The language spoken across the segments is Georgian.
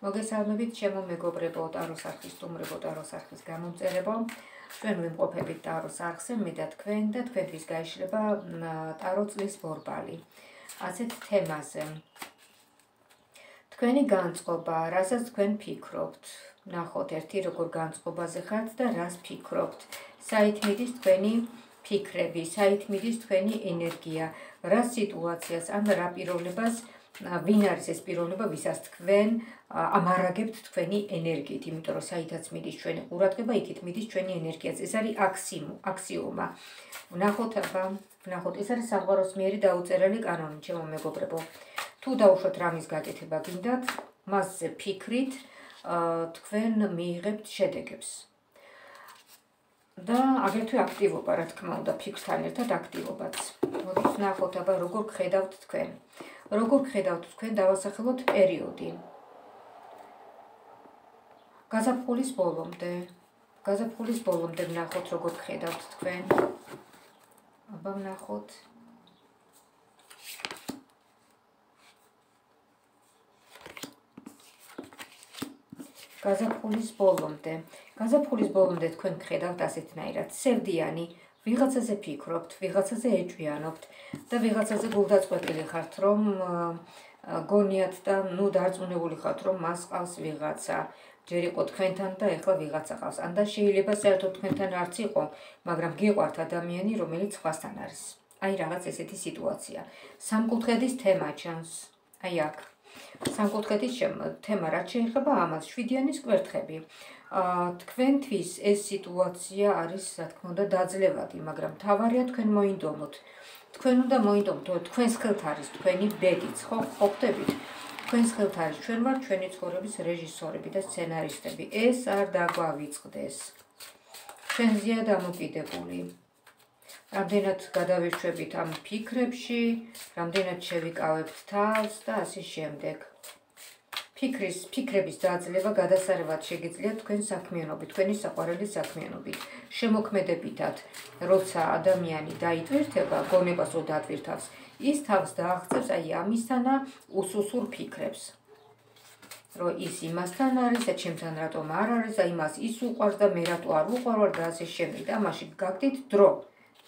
მოგესალმებით ჩემო მეგობრებო ტაროს არხის სტუმრებო ტაროს არხის გამომწერებო. ჩვენ ვიმყოფებით ტაროს არხზე მე და თქვენ და თქვენთვის გაიშლება ტარო წლის ბორბალი ასეთ თემაზე. თქვენი განწყობა რასაც თქვენ ფიქრობთ. ნახოთ ერთი როგორ განწყობაზე ხართ და რას ფიქრობთ. საით მიდის თქვენი ფიქრები საით მიდის თქვენი ენერგია. რა სიტუაციას ან რა პიროვნებას ვინ არის ეს პიროვნება, ვისაც თქვენ ამარაგებთ თქვენი ენერგიით, იმიტომ რომ საითაც მიდის ჩვენი ყურადღება, იქით მიდის ჩვენი ენერგიაც. ეს არის აქსიმუ, აქსიომა. ვნახოთ აბა, ვნახოთ, ეს არის საღვაროს მიერი დაუწერელი კანონი, ჩემო მეგობრებო. თუ დაუშვათ რამის გაკეთება გინდათ, მასზე ფიქრით, თქვენ მიიღებთ შედეგებს. და აგრეთვე აქტივობა, რა თქმა უნდა, ფიქრთან ერთად აქტივობაც. მოდით ვნახოთ აბა, როგორ ხედავთ თქვენ. როგორ ხედავთ თქვენ დავასახელოთ პერიოდი? გაზაფხულის ბოლომდე. გაზაფხულის ბოლომდე ვნახოთ როგორ ხედავთ თქვენ. აბა ვნახოთ. გაზაფხულის ბოლომდე. გაზაფხულის ბოლომდე თქვენ ხედავთ ასეთნაირად. სევდიანი ვიღაცაზე ფიქრობთ, ვიღაცაზე ეჭვიანობთ და ვიღაცაზე გულდაწყვეტილი ხართ, რომ გონიათ და ნუ დარწმუნებული ხართ, რომ მას ყავს ვიღაცა. ჯერ იყო თქვენთან და ეხლა ვიღაცა ყავს. ან და შეიძლება საერთოდ თქვენთან არც იყო, მაგრამ გიყვართ ადამიანი, რომელიც სხვასთან არის. აი რაღაც ესეთი სიტუაცია. სამკუთხედის თემა ჩანს. აი აქ. სამკუთხედის თემა რაც შეიძლება ამას შვიდიანის კვერთხები. თქვენთვის ეს სიტუაცია არის, რა თქმა უნდა, დაძლევადი, მაგრამ თავარია თქვენ მოინდომოთ. თქვენ უნდა მოინდომოთ, თქვენს ხელთ არის თქვენი ბედიც, ხო, ყოფდებით? თქვენს ხელთ არის ჩვენ ვართ ჩვენი ცხოვრების რეჟისორები და სცენარისტები. ეს არ დაგვავიწყდეს. ჩვენზეა დამოკიდებული. რამდენად გადავეშვებით ამ ფიქრებში, რამდენად შევიკავებთ თავს და ასე შემდეგ. ფიქრის, ფიქრების დაძლევა გადასარევად შეგიძლიათ თქვენ საქმიანობით, თქვენი საყვარელი საქმიანობით. შემოქმედებითად, როცა ადამიანი დაიტვირთება, გონებას რო დატვირთავს, ის თავს დააღწევს აი ამისთანა უსუსურ ფიქრებს. რო ის იმასთან არის და ჩემთან რატომ არ არის, აი მას ის უყვარს და მე რატო არ უყვარვარ და ასე შემდეგ და მაშინ გაგდით დრო.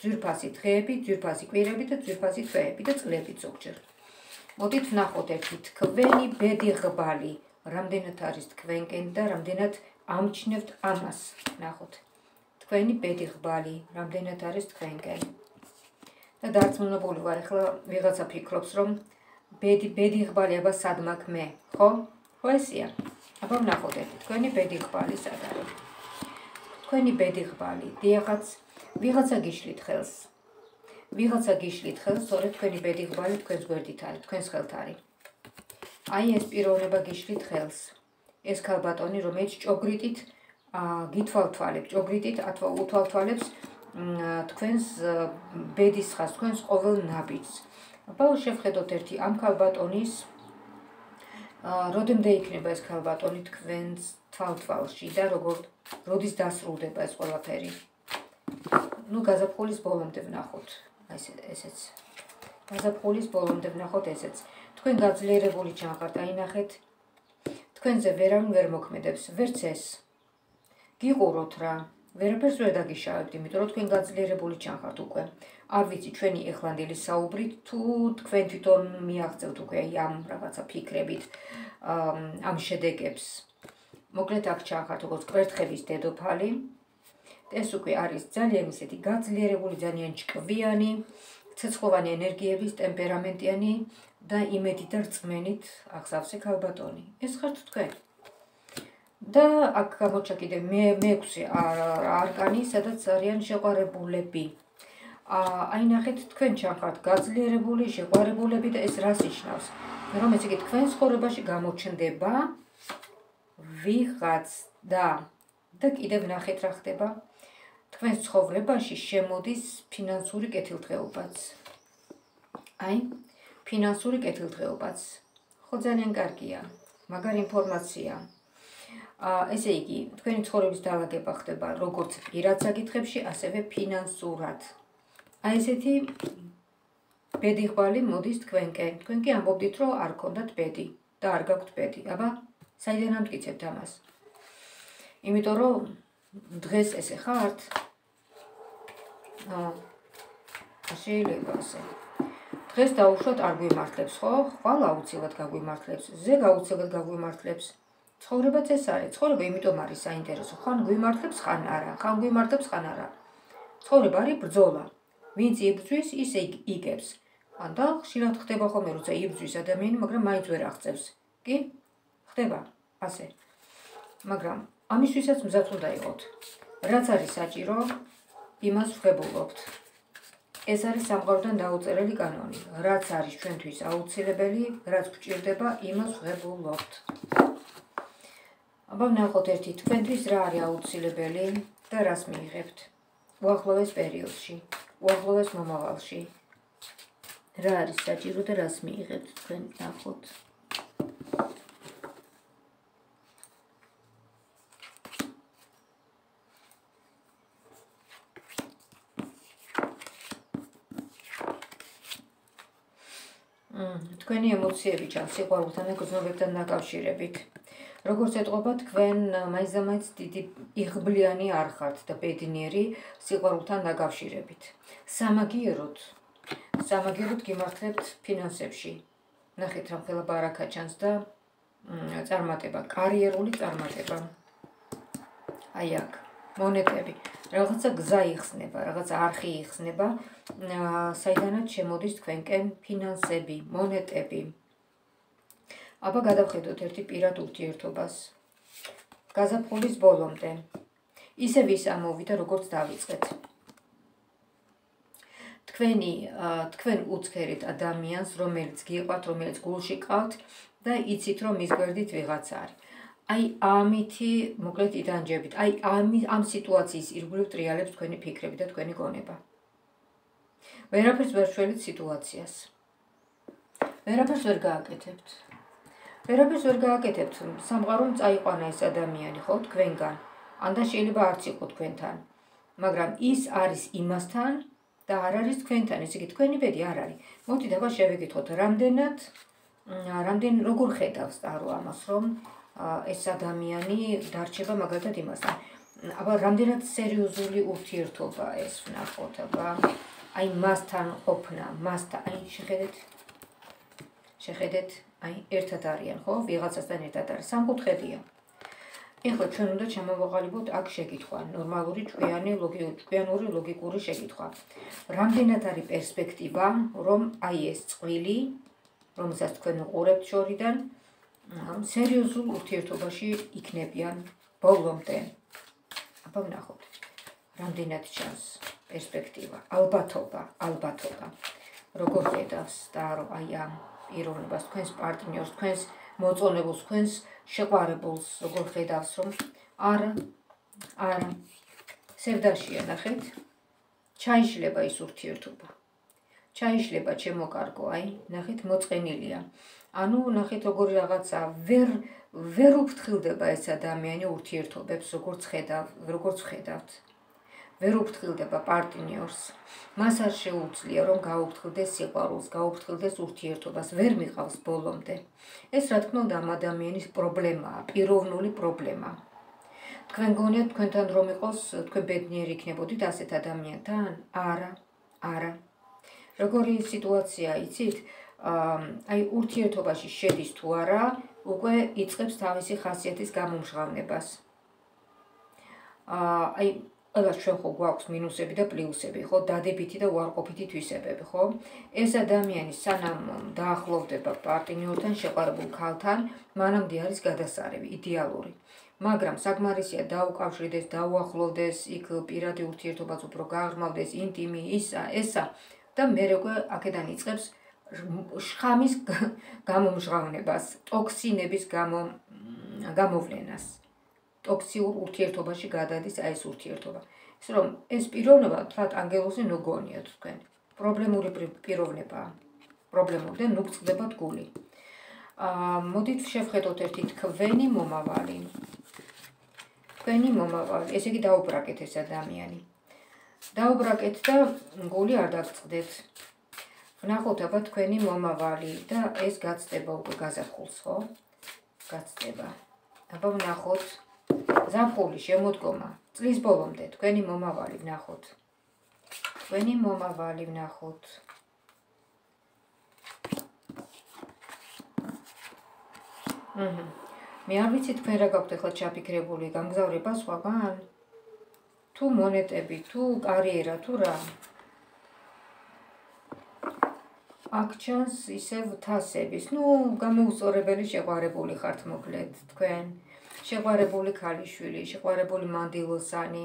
ძვირფასი დღეები, ძვირფასი კვირები და ძვირფასი თვეები და წლები ზოგჯერ. მოდით ვნახოთ ერთი თქვენი ბედი ღბალი, რამდენად არის თქვენკენ და რამდენად ამჩნევთ ამას. ნახოთ. თქვენი ბედი ღბალი, რამდენად არის თქვენკენ. და დარწმუნებული ვარ, ახლა ვიღაცა ფიქრობს, რომ ბედი ბედი ღბალი აბა სად მაქვს მე, ხო? ხო ესია. აბა ვნახოთ ერთი თქვენი ბედი ღბალი სად არის. თქვენი ბედი ღბალი, დიახაც ვიღაცა გიშლით ხელს. ვიღაცა გიშლით ხელს, სწორედ თქვენი ბედი ღვალი თქვენს გვერდით არის, თქვენს ხელთ არის. აი ეს პიროვნება გიშლით ხელს. ეს ქალბატონი, რომელიც ჭოგრიტით გითვალთვალებ, ჭოგრიტით უთვალთვალებს თქვენს ბედის ხას, თქვენს ყოველ ნაბიჯს. აბა შევხედოთ ერთი ამ ქალბატონის როდემდე იქნება ეს ქალბატონი თქვენს თვალთვალში და როგორ როდის დასრულდება ეს ყველაფერი. ну, გაზაფხულის ბოლომდე ვნახოთ. ეს ესეც. გაზაფხულის ბოლომდე ვნახოთ ესეც. თქვენ გაძლიერებული ჩანხართ, აინახეთ. თქვენზე ვერავინ ვერ მოქმედებს, ვერც ეს. გიყუროთ რა. ვერაფერს ვერ დაგიშავებთ, იმიტომ რომ თქვენ გაძლიერებული ჩანხართ უკვე. არ ვიცი ჩვენი ეხლანდელი საუბრით თუ თქვენ თვითონ მიაღწევთ უკვე ამ რაღაცა ფიქრებით ამ შედეგებს. მოკლედ აქ ჩანხართ როგორც კვერთხების დედოფალი. ეს უკვე არის ძალიან ისეთი გაძლიერებული, ძალიან ჭკვიანი, ცეცხლოვანი ენერგიების, ტემპერამენტიანი და იმედი და რწმენით აღსავსე ქალბატონი. ეს ხართ თქვენ. და აქ გამოჩა კიდე მე მეექვსე არკანი, სადაც არიან შეყარებულები. აი ნახეთ თქვენ ჩახართ გაძლიერებული შეყარებულები და ეს რას ნიშნავს? რომ ესე იგი თქვენ ცხოვრებაში გამოჩნდება ვიღაც და და კიდევ ნახეთ რა ხდება? თქვენ ცხოვრებაში შემოდის ფინანსური კეთილდღეობაც. აი, ფინანსური კეთილდღეობაც. ხო ძალიან კარგია. მაგარი ინფორმაცია. აა ესე იგი, თქვენი ცხოვრების დაალაგება ხდება როგორც პირად საკითხებში, ასევე ფინანსურად. აი ესეთი ბედი ხვალი მოდის თქვენკენ. თქვენ კი ამბობდით, რომ არ გქონდათ ბედი და არ გაქვთ ბედი. აბა, საიდან ამტკიცებთ ამას? იმიტომ რომ დღეს ესე ხართ? აა შეიძლება ასე. დღეს დაუშვათ არ გვიმართლებს, ხო? ხვალ აუცილებლად გაგვიმართლებს, ზე გაუცილებლად გაგვიმართლებს. ცხოვრებაც ეს არის, ცხოვრება იმიტომ არის საინტერესო, ხან გვიმართლებს, ხან არა, ხან გვიმართლებს, ხან არა. ცხოვრება არის ბრძოლა. ვინც იბრძვის, ის იგებს. ან და ხშირად ხდება ხოლმე, როცა იბრძვის ადამიანი, მაგრამ მაინც ვერ აღწევს. კი? ხდება ასე. მაგრამ ამისთვისაც მზად უნდა იყოთ. რაც არის საჭირო, იმას ვღებულობთ. ეს არის სამყაროდან დაუწერელი კანონი. რაც არის ჩვენთვის აუცილებელი, რაც გვჭირდება, იმას ვღებულობთ. აბა ნახოთ ერთი თქვენთვის რა არის აუცილებელი და რას მიიღებთ უახლოეს პერიოდში, უახლოეს მომავალში. რა არის საჭირო და რას მიიღებთ თქვენ ნახოთ. თქვენი ემოციები ჩანს სიყვარულთან და გრძნობებთან დაკავშირებით. როგორც ეთყობა თქვენ მაინცდამაინც დიდი იღბლიანი არ ხართ და ბედნიერი სიყვარულთან დაკავშირებით. სამაგიეროდ სამაგიეროდ გიმართლებთ ფინანსებში. ნახეთ რა ხელა ბარაკა ჩანს და წარმატება, კარიერული წარმატება. აი აქ მონეტები. რაღაცა გზა იხსნება, რაღაცა არხი იხსნება, საიდანაც შემოდის თქვენკენ ფინანსები, მონეტები. აბა გადავხედოთ ერთი პირად ურთიერთობას. გაზაფხულის ბოლომდე. ისე ვის ამოვიდა, როგორც დავიწყეთ. თქვენი თქვენ უცხერით ადამიანს, რომელიც გიყვართ, რომელიც გულში ყავთ და იცით, რომ ის გვერდით ვიღაცა არის. აი ამითი მოკლედ იდანჯებით. აი ამ ამ სიტუაციის ირგვლივ ტრიალებს თქვენი ფიქრები და თქვენი გონება. ვერაფერს ვერ შველით სიტუაციას. ვერაფერს ვერ გააკეთებთ. ვერაფერს ვერ გააკეთებთ. სამყარომ წაიყვანა ეს ადამიანი, ხო, თქვენგან. ანდა შეიძლება არც იყო თქვენთან. მაგრამ ის არის იმასთან და არ არის თქვენთან, ესე იგი თქვენი ბედი არ არის. მოდი დაბა შევეკითხოთ, რამდენად რამდენ როგორ ხედავს დარო ამას, რომ ეს ადამიანი დარჩება მაგალითად იმასთან. აბა რამდენად სერიოზული ურთიერთობა ეს ვნახოთ, აბა აი მასთან ყოფნა, მასთან აი შეხედეთ შეხედეთ, აი ერთად არიან, ხო? ვიღაცასთან ერთად არის სამკუთხედია. ეხლა ჩვენ უნდა ჩამოვაყალიბოთ აქ შეკითხვა, ნორმალური ჭკვიანი ლოგიკური ლოგიკური შეკითხვა. რამდენად არის პერსპექტივა, რომ აი ეს წყვილი, რომელსაც თქვენ უყურებთ შორიდან, ამ სერიოზულ ურთიერთობაში იქნებიან ბოლომდე. აბა ვნახოთ. რამდენად ჩანს პერსპექტივა, ალბათობა, ალბათობა. როგორ ხედავს და რომ აი ამ პიროვნებას, თქვენს პარტნიორს, თქვენს მოწონებულს, თქვენს შეყვარებულს, როგორ ხედავს რომ არა, არა. სევდაშია ნახეთ. ჩაიშლება ის ურთიერთობა. ჩაიშლება ჩემო კარგო, აი, ნახეთ მოწყენილია. ანუ ნახეთ როგორი რაღაცა ვერ ვერ უფრთხილდება ეს ადამიანი ურთიერთობებს როგორც ხედავ როგორც ხედავთ. ვერ უფრთხილდება პარტნიორს. მას არ შეუძლია რომ გაუფრთხილდეს სიყვარულს გაუფრთხილდეს ურთიერთობას ვერ მიყავს ბოლომდე. ეს რა თქმა უნდა ამ ადამიანის პრობლემაა პიროვნული პრობლემა თქვენ გონიათ თქვენთან რომ იყოს თქვენ ბედნიერი იქნებოდით ასეთ ადამიანთან? არა არა. როგორი სიტუაცია იცით აი ურთიერთობაში შედის თუ არა, უკვე იწყებს თავისი ხასიათის გამომჟღავნებას. აი ყველა ჩვენ ხო გვაქვს მინუსები და პლუსები, ხო, დადებითი და უარყოფითი თვისებები, ხო? ეს ადამიანი სანამ დაახლოვდება პარტნიორთან, შეყვარებულ ქალთან, მანამდე არის გადასარევი, იდეალური. მაგრამ საკმარისია დაუკავშირდეს, დაუახლოვდეს, იქ პირადი ურთიერთობაც უფრო გაღრმავდეს, ინტიმი ისა, ესა და მე როგორ აქედან იწყებს შხამის გამომჟღავნებას, ტოქსინების გამო გამოვლენას. ტოქსიურ ურთიერთობაში გადადის აი ეს ურთიერთობა. ის რომ ეს პიროვნება თქვათ ანგელოზი ნოგონია თქვენ. პრობლემური პიროვნებაა. პრობლემური და ნუ გწდება გული. აა მოდით შევხედოთ ერთი თქვენი მომავალი. თქვენი მომავალი, ესე იგი დაუბრაკეთ ეს ადამიანი. დაუბრაკეთ და გული არ დაგწდეთ. ვნახოთ აბა თქვენი მომავალი და ეს გაცდება უკვე გაზაფხულს, ხო? გაცდება. აბა ვნახოთ. ზაფხული შემოდგომა. წლის ბოლომდე თქვენი მომავალი ვნახოთ. თქვენი მომავალი ვნახოთ. აჰა მე არ ვიცი თქვენ რა გაქვთ ახლა ჩაფიქრებული გამგზავრება სხვაგან. თუ მონეტები თუ კარიერა თუ რა აქ ჩანს ისევ თასების. ნუ გამოუსწორებელი შეყვარებული ხართ მოკლედ თქვენ. შეყვარებული ქალიშვილი, შეყვარებული მანდილოსანი.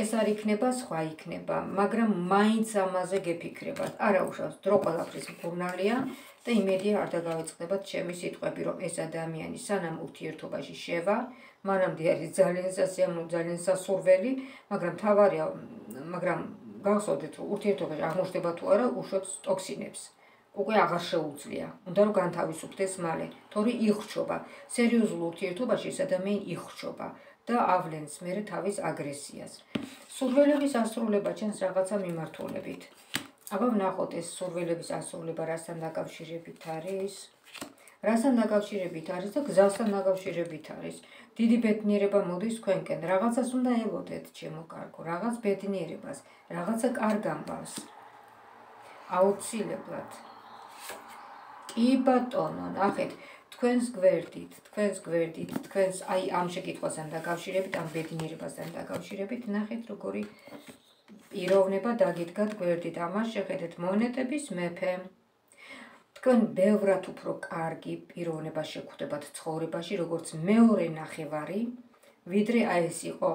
ეს არ იქნება, სხვა იქნება, მაგრამ მაინც ამაზე გეფიქრებათ. არა უშავს, დრო ყველაფრის მკურნალია და იმედია არ დაგავიწყდებათ ჩემი სიტყვები, რომ ეს ადამიანი სანამ ურთიერთობაში შევა, მანამდე არის ძალიან სასიამოვნო, ძალიან სასურველი, მაგრამ თავარია, მაგრამ გავხსოვდეთ, ურთიერთობაში აღმოჩნდება თუ არა უშვებს ტოქსინებს. უკვე აღარ შეუძლია. უნდა რომ განთავისუფლდეს მალე, თორე იხრჩობა. სერიოზულ ურთიერთობაში ადამიანი იხრჩობა და ავლენს მერე თავის აგრესიას. სურვილების ასრულება ჩანს რაღაცა მიმართულებით. აბა ვნახოთ ეს სურვილების ასრულება რასთან დაკავშირებით არის? რასთან დაკავშირებით არის და გზასთან დაკავშირებით არის? დიდი ბედნიერება მოდის თქვენკენ. რაღაცას უნდა ელოდეთ, ჩემო კარგო, რაღაც ბედნიერებას, რაღაცა კარგ ამბავს. აუცილებლად. კი ბატონო, ნახეთ, თქვენს გვერდით, თქვენს გვერდით, თქვენს აი ამ შეკითხვასთან დაკავშირებით, ამ ბედნიერებასთან დაკავშირებით, ნახეთ, როგორი პიროვნება დაგიდგათ გვერდით. ამას შეხედეთ მონეტების მეფე. თქვენ ბევრად უფრო კარგი პიროვნება შეგხვდებათ ცხოვრებაში, როგორც მეორე ნახევარი, ვიდრე აი ეს იყო,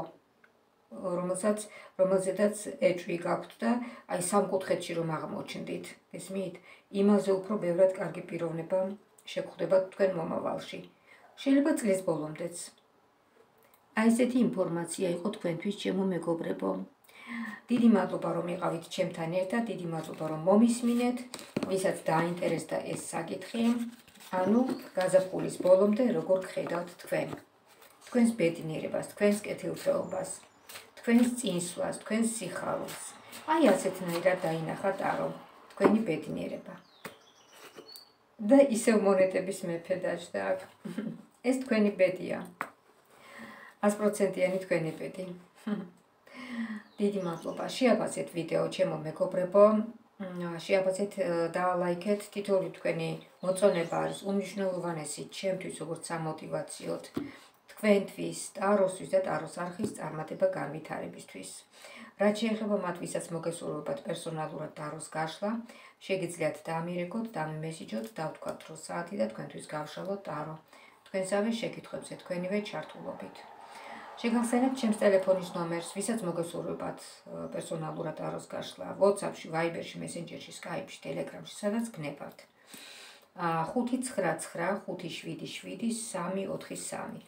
რომელსაც რომელზედაც ეჭვი გაქვთ და აი სამკუთხედში რომ აღმოჩნდით, ესმით? იმაზე უფრო ბევრად კარგი პიროვნება შეგხვდებათ თქვენ მომავალში. შეიძლება წლის ბოლომდეც. აი ესეთი ინფორმაცია იყო თქვენთვის, ჩემო მეგობრებო. დიდი მადლობა რომ იყავით ჩემთან ერთად, დიდი მადლობა რომ მომისმინეთ, ვისაც დაინტერესდა ეს საკითხი. ანუ გაზაფხულის ბოლომდე როგორ გხედავთ თქვენ? თქვენს ბედნიერებას, თქვენს კეთილდღეობას, თქვენს წინსვლას, თქვენს სიხარულს. აი ასეთნაირად დაინახა ტარო, თქვენი ბედნიერება. და ისევ მონეტების მეფე დაждდა აქ. ეს თქვენი ბედია. 100%-იანი თქვენი ბედი. დიდი მადლობა. შეაბაცეთ ვიდეო ჩემო მეგობრებო. შეაბაცეთ და ლაიქეთ. თითოეული თქვენი მოწონება არის უნიშნულოვანესი ჩემთვის როგორც სამოტივაციოდ თქვენთვის, ტაროსთვის და ტაროს არხის წარმატება განვითარებისთვის. რაც შეეხება მათ, ვისაც მოგესურვებათ პერსონალურად ტაროს გაშლა, შეგიძლიათ დამირეკოთ, დამიმესიჯოთ, დავთქვათ რო საათი და თქვენთვის გავშალოთ ტარო. თქვენსავე შეკითხვებზე თქვენივე ჩართულობით. შეგახსენებთ ჩემს ტელეფონის ნომერს, ვისაც მოგესურვებათ პერსონალურად აროს გაშლა, WhatsApp-ში, Viber-ში, Messenger-ში, Skype-ში, Telegram-ში, სადაც გნებავთ. აა 599777343.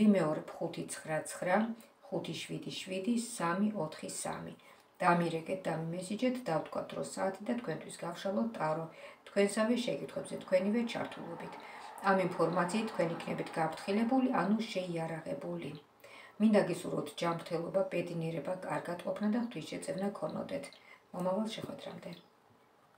ვიმეორებ 599777343. დამირეკეთ და მესიჯეთ, დავთქვათ რო საათი და თქვენთვის გავშალოთ ტარო. თქვენსავე შეკითხვებზე თქვენივე ჩართულობით. ამ ინფორმაციით თქვენ იქნებით გაფრთხილებული, ანუ შეიარაღებული. მინდა გისურვოთ ჯანმრთელობა, ბედნიერება, კარგად ყოფნა და ღვთისმშეწევნა ქონოდეთ. მომავალ შეხვედრამდე.